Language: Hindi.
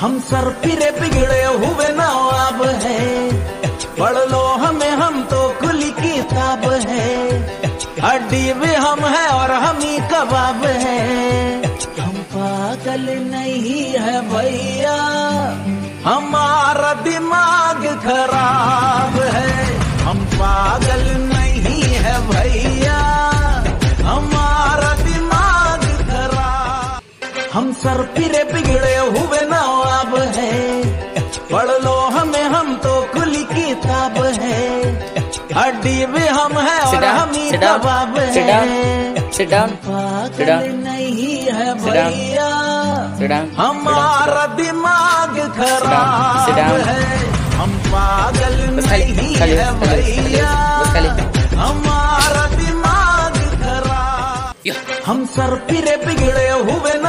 हम सर फिरे बिगड़े हुए नवाब है। पढ़ लो हमें, हम तो खुली किताब है। हड्डी भी हम है और हम ही कबाब है। हम पागल नहीं है भैया, हमारा दिमाग खराब है। हम पागल नहीं है भैया, हमारा दिमाग खराब। हम सर फिरे बिगड़े हुए पढ़ लो हमें हम तो खुली किताब है। हड्डी भी हम है और हम ही कबाब है। पागल नहीं है भैया। हमारा दिमाग खराब है। हम पागल नहीं है भैया हमारा दिमाग खराब। हम सर फिरे बिगड़े हुए न